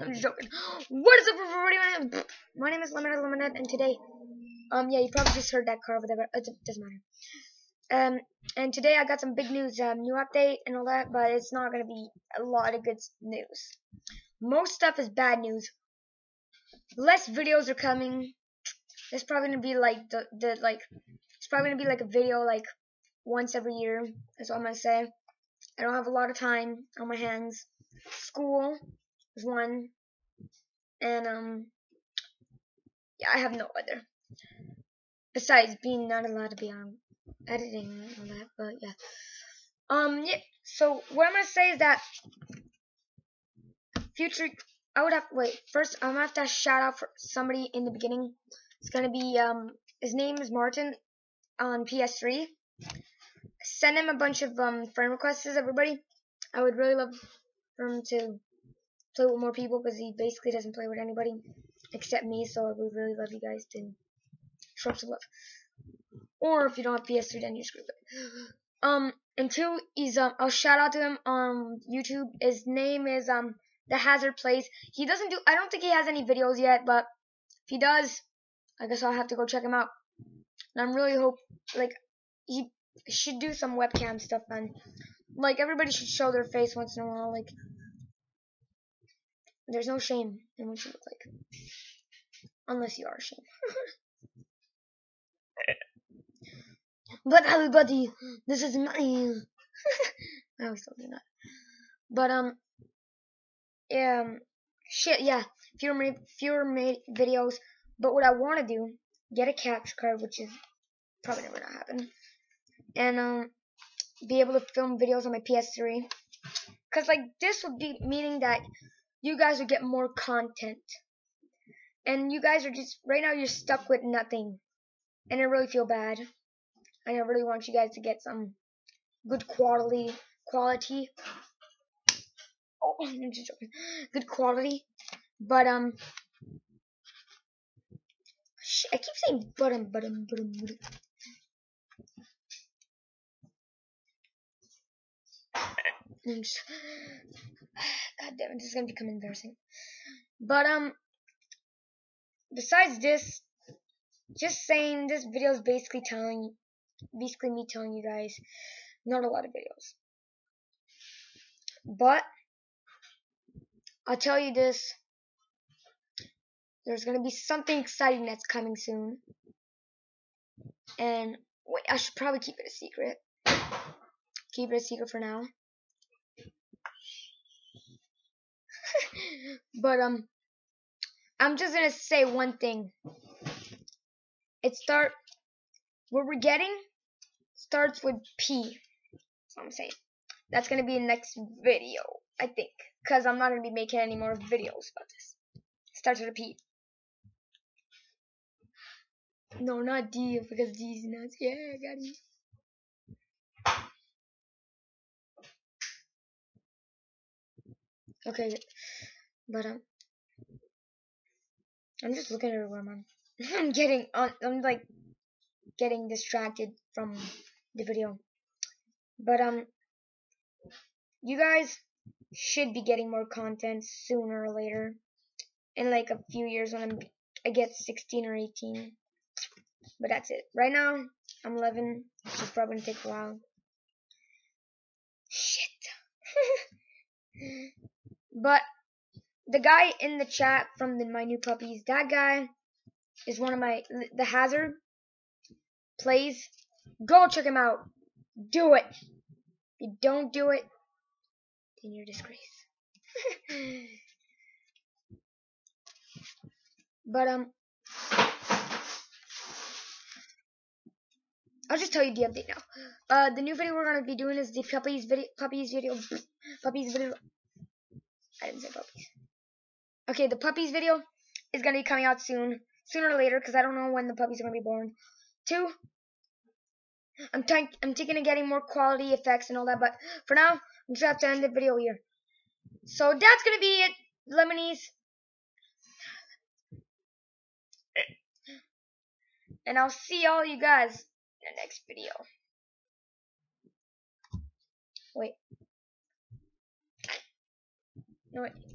I'm just joking. What is up, everybody? My name is Lemonhead Lemonhead, and today, um, yeah, you probably just heard that car over there, but it doesn't matter. Um, and today I got some big news, um, new update and all that, but it's not gonna be a lot of good news. Most stuff is bad news. Less videos are coming. It's probably gonna be like the the like. It's probably gonna be like a video like once every year. That's all I'm gonna say. I don't have a lot of time on my hands. School one, and um, yeah, I have no other. Besides being not allowed to be on editing and all that, but yeah. Um, yeah. So what I'm gonna say is that future. I would have wait first. I'm gonna have to shout out for somebody in the beginning. It's gonna be um. His name is Martin on PS3. Send him a bunch of um friend requests, everybody. I would really love for him to play with more people because he basically doesn't play with anybody except me. So I would really love you guys to show some love. Or if you don't have PS3, then you screw it. Um, and two, he's um, I'll shout out to him on YouTube. His name is um, The Hazard Plays. He doesn't do. I don't think he has any videos yet, but if he does, I guess I'll have to go check him out. And I'm really hope like he should do some webcam stuff, man. Like everybody should show their face once in a while. Like there's no shame in what you look like, unless you are ashamed. But everybody, this is my. I was still doing that. But um, um, shit, yeah. Fewer fewer made videos. But what I want to do, get a capture card, which is probably never gonna happen, and um, be able to film videos on my PS3. Cause like this would be meaning that you guys would get more content, and you guys are just right now you're stuck with nothing, and I really feel bad. And I really want you guys to get some good quality quality. Oh, I'm just joking. Good quality, but um, shit, I keep saying button, button, button, button. I'm just, God damn it, this is gonna become embarrassing. But um, besides this, just saying this video is basically telling basically me telling you guys not a lot of videos. But I'll tell you this. There's gonna be something exciting that's coming soon. And wait, I should probably keep it a secret. Keep it a secret for now. but um I'm just gonna say one thing. It start what we're getting starts with P. That's what I'm saying. That's gonna be the next video, I think, because I'm not gonna be making any more videos about this. Starts with a P. No, not D, because D's nuts. Yeah, I got it. Okay, but um, I'm just looking everywhere, man. I'm getting on. I'm like getting distracted from the video. But um you guys should be getting more content sooner or later. In like a few years when I'm I get 16 or 18. But that's it. Right now, I'm 11. It's probably gonna take a while. Shit. but the guy in the chat from the, my new puppies, that guy is one of my the hazard plays. Go check him out. Do it. If you don't do it, then you're disgrace. but um I'll just tell you the update now. Uh, the new video we're gonna be doing is the puppies video. Puppies video. Puppies video. I didn't say puppies. Okay, the puppies video is gonna be coming out soon, sooner or later, because I don't know when the puppies are gonna be born. Two, I'm, I'm taking and getting more quality effects and all that, but for now, I'm just have to end the video here. So that's gonna be it, Lemonies. And I'll see all you guys in the next video. Wait. No, wait.